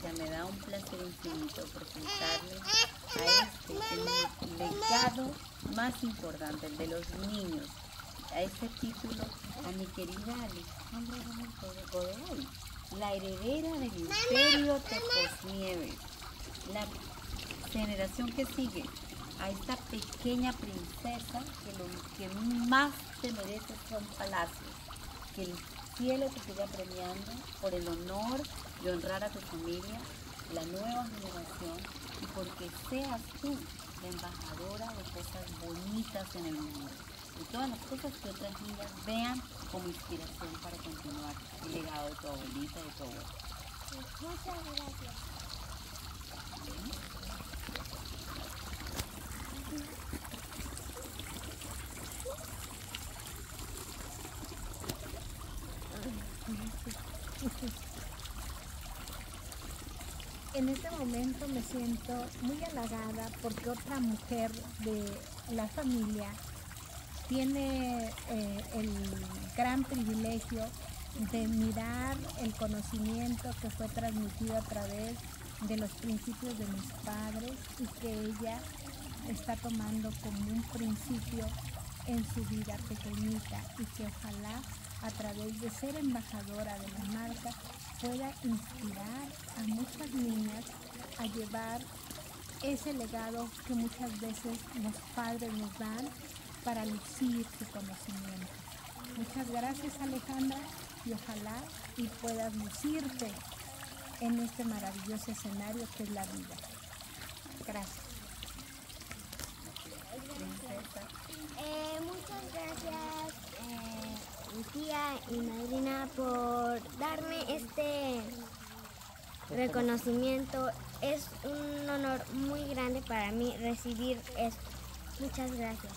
sea, me da un placer infinito presentarles a este el legado más importante, el de los niños, a este título, a mi querida Alejandra Gómez la heredera del imperio Teposnieves, la generación que sigue a esta pequeña princesa que lo que más te merece son palacios, que el cielo te siga premiando por el honor de honrar a tu familia, la nueva generación y porque seas tú la embajadora de cosas bonitas en el mundo. Y todas las cosas que otras niñas vean como inspiración para continuar el legado de tu abuelita y de tu abuelo. Muchas gracias. En este momento me siento muy halagada porque otra mujer de la familia tiene eh, el gran privilegio de mirar el conocimiento que fue transmitido a través de los principios de mis padres y que ella está tomando como un principio en su vida pequeñita y que ojalá a través de ser embajadora de la marca pueda inspirar a muchas niñas a llevar ese legado que muchas veces los padres nos dan para lucir su conocimiento. Muchas gracias Alejandra y ojalá y puedas lucirte en este maravilloso escenario que es la vida. Gracias. Eh, muchas gracias, eh, tía y madrina, por darme este reconocimiento. Es un honor muy grande para mí recibir esto. Muchas gracias.